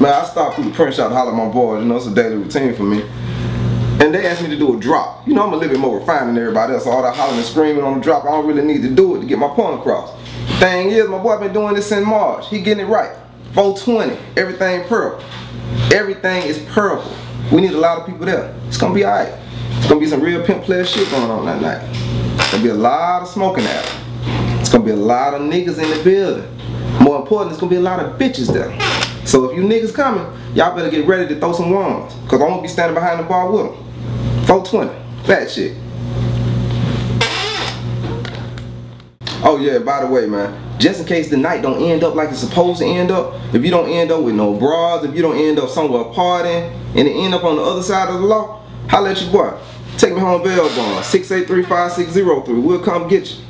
Man, I stopped through the print shop to holler at my boys. You know, it's a daily routine for me. And they asked me to do a drop. You know, I'm a little bit more refined than everybody else. So all that hollering and screaming on the drop, I don't really need to do it to get my point across. Thing is, my boy been doing this in March. He getting it right. 420, everything purple. Everything is purple. We need a lot of people there. It's gonna be alright. It's gonna be some real pimp player shit going on that night. It's gonna be a lot of smoking out. It's gonna be a lot of niggas in the building. More important, it's gonna be a lot of bitches there. So if you niggas coming, y'all better get ready to throw some ones. Cause I'm gonna be standing behind the bar with them. 420. Fat shit. Oh yeah, by the way, man, just in case the night don't end up like it's supposed to end up, if you don't end up with no bras, if you don't end up somewhere partying, and it end up on the other side of the law, holla at your boy. Take me home bail bond, 6835603. We'll come get you.